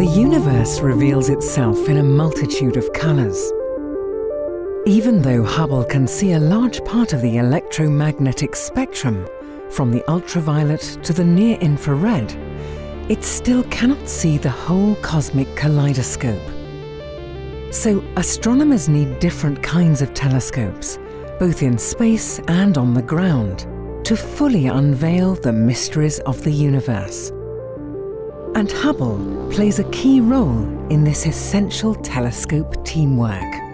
The universe reveals itself in a multitude of colours. Even though Hubble can see a large part of the electromagnetic spectrum, from the ultraviolet to the near-infrared, it still cannot see the whole cosmic kaleidoscope. So astronomers need different kinds of telescopes, both in space and on the ground, to fully unveil the mysteries of the universe. And Hubble plays a key role in this essential telescope teamwork.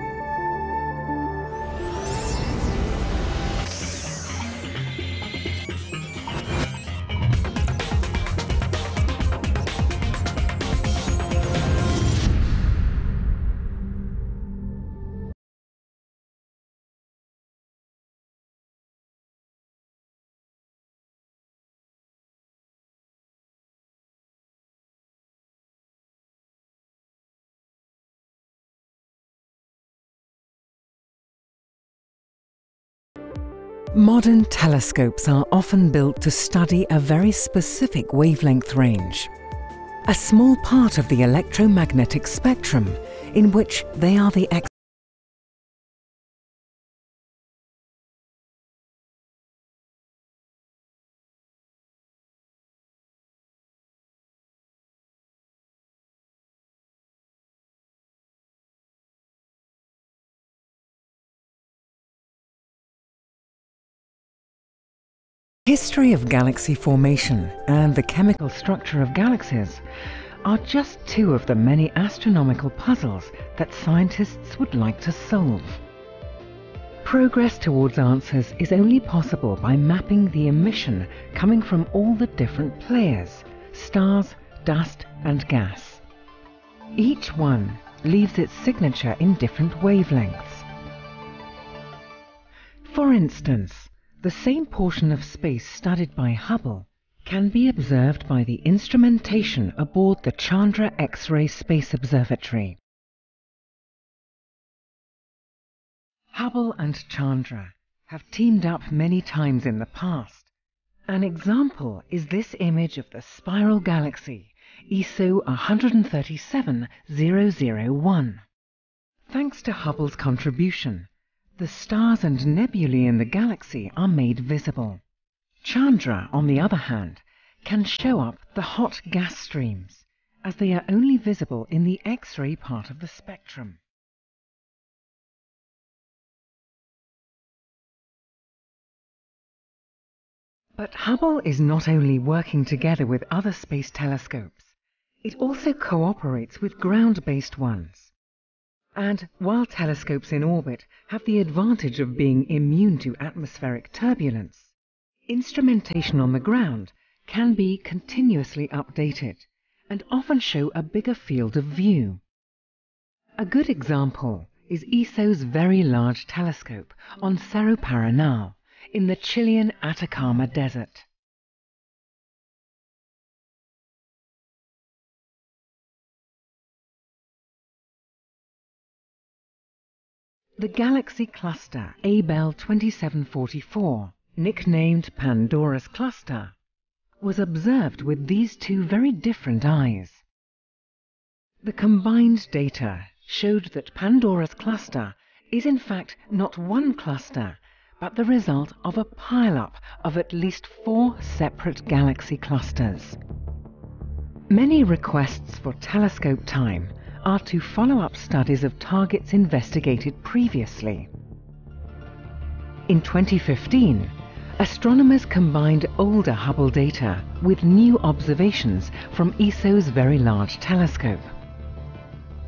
Modern telescopes are often built to study a very specific wavelength range, a small part of the electromagnetic spectrum in which they are the history of galaxy formation and the chemical structure of galaxies are just two of the many astronomical puzzles that scientists would like to solve. Progress towards answers is only possible by mapping the emission coming from all the different players, stars, dust and gas. Each one leaves its signature in different wavelengths. For instance, the same portion of space studied by Hubble can be observed by the instrumentation aboard the Chandra X-ray Space Observatory. Hubble and Chandra have teamed up many times in the past. An example is this image of the spiral galaxy, ESO 137001. Thanks to Hubble's contribution, the stars and nebulae in the galaxy are made visible. Chandra, on the other hand, can show up the hot gas streams, as they are only visible in the X-ray part of the spectrum. But Hubble is not only working together with other space telescopes, it also cooperates with ground-based ones. And while telescopes in orbit have the advantage of being immune to atmospheric turbulence, instrumentation on the ground can be continuously updated and often show a bigger field of view. A good example is ESO's Very Large Telescope on Cerro Paranal in the Chilean Atacama Desert. The galaxy cluster Abell 2744, nicknamed Pandora's cluster, was observed with these two very different eyes. The combined data showed that Pandora's cluster is in fact not one cluster, but the result of a pileup of at least four separate galaxy clusters. Many requests for telescope time are to follow up studies of targets investigated previously. In 2015, astronomers combined older Hubble data with new observations from ESO's Very Large Telescope.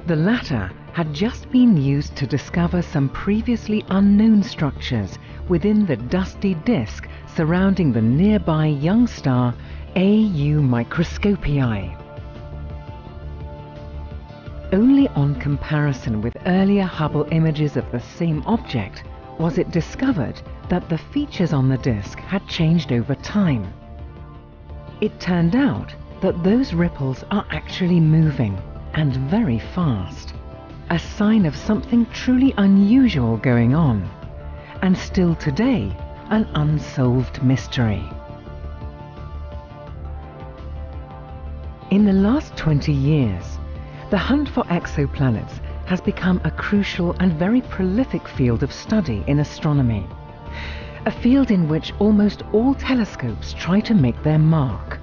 The latter had just been used to discover some previously unknown structures within the dusty disk surrounding the nearby young star AU Microscopii. Only on comparison with earlier Hubble images of the same object was it discovered that the features on the disk had changed over time. It turned out that those ripples are actually moving, and very fast, a sign of something truly unusual going on, and still today an unsolved mystery. In the last 20 years, The hunt for exoplanets has become a crucial and very prolific field of study in astronomy, a field in which almost all telescopes try to make their mark.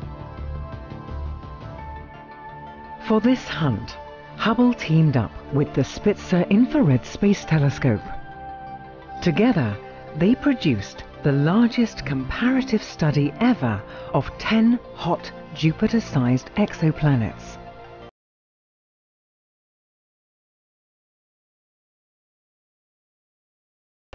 For this hunt, Hubble teamed up with the Spitzer Infrared Space Telescope. Together, they produced the largest comparative study ever of 10 hot Jupiter-sized exoplanets.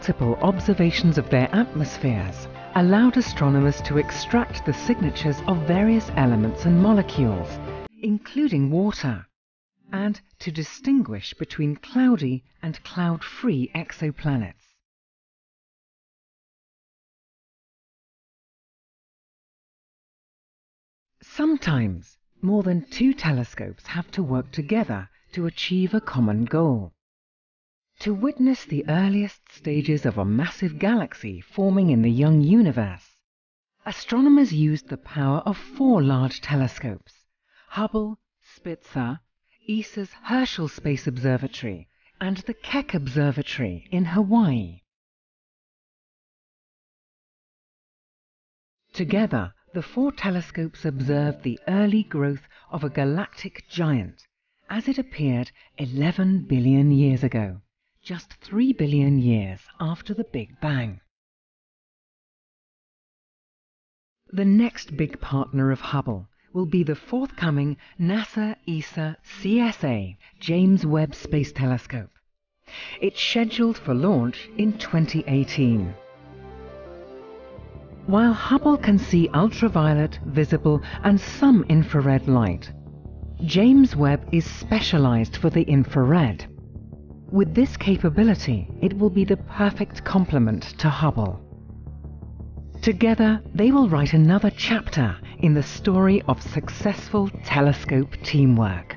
Multiple observations of their atmospheres allowed astronomers to extract the signatures of various elements and molecules, including water, and to distinguish between cloudy and cloud-free exoplanets. Sometimes, more than two telescopes have to work together to achieve a common goal. To witness the earliest stages of a massive galaxy forming in the young universe, astronomers used the power of four large telescopes, Hubble, Spitzer, ESA's Herschel Space Observatory, and the Keck Observatory in Hawaii. Together, the four telescopes observed the early growth of a galactic giant as it appeared 11 billion years ago, just 3 billion years after the Big Bang. The next big partner of Hubble will be the forthcoming NASA ESA CSA James Webb Space Telescope. It's scheduled for launch in 2018. While Hubble can see ultraviolet, visible and some infrared light, James Webb is specialized for the infrared. With this capability, it will be the perfect complement to Hubble. Together, they will write another chapter in the story of successful telescope teamwork.